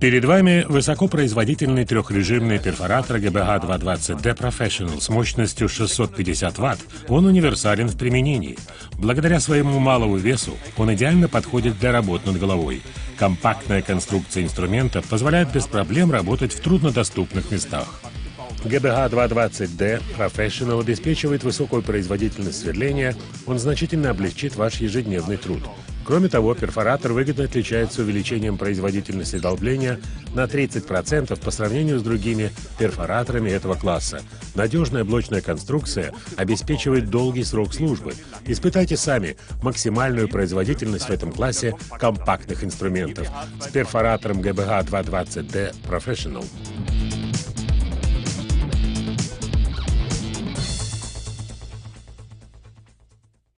Перед вами высокопроизводительный трехрежимный перфоратор GBH 220D Professional с мощностью 650 Вт. Он универсален в применении. Благодаря своему малому весу он идеально подходит для работ над головой. Компактная конструкция инструмента позволяет без проблем работать в труднодоступных местах. GBH 220D Professional обеспечивает высокую производительность сверления, он значительно облегчит ваш ежедневный труд. Кроме того, перфоратор выгодно отличается увеличением производительности долбления на 30% по сравнению с другими перфораторами этого класса. Надежная блочная конструкция обеспечивает долгий срок службы. Испытайте сами максимальную производительность в этом классе компактных инструментов с перфоратором GBH 220D Professional.